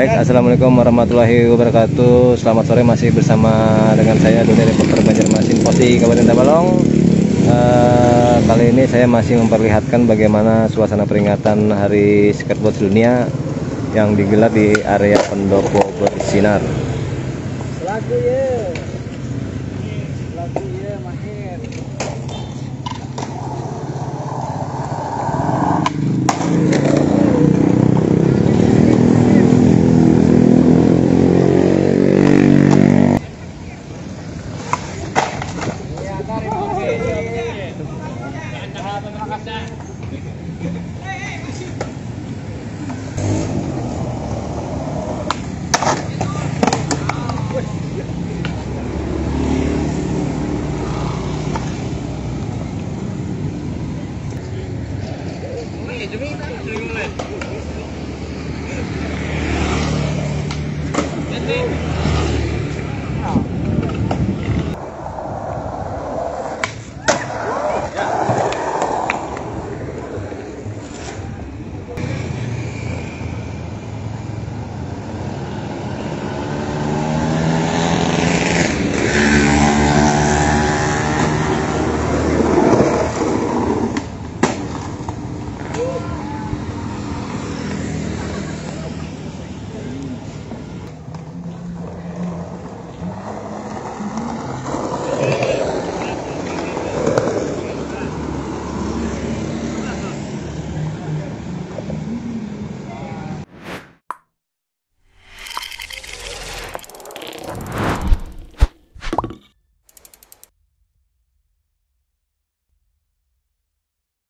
Baik, assalamualaikum warahmatullahi wabarakatuh. Selamat sore masih bersama dengan saya Doni reporter Banjarmasin Posi Kabupaten Tabalong. Eh, kali ini saya masih memperlihatkan bagaimana suasana peringatan Hari Skateboard Dunia yang digelar di area Pendopo Bersinar. Lagu ya. Mahir. Jamaica, Jamaica.